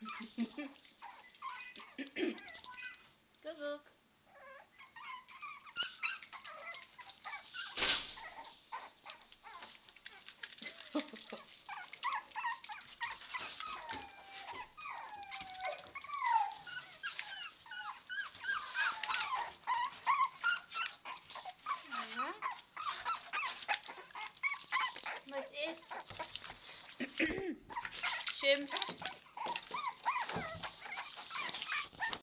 Kuckuck. Was ist?